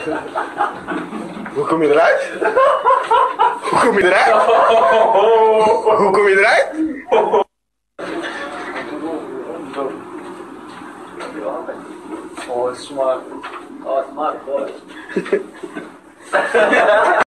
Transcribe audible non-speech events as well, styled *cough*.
*laughs* Hoe kom je eruit? Hoe kom je eruit? Hoe kom je eruit? Oh, smart. Oh, smart boy.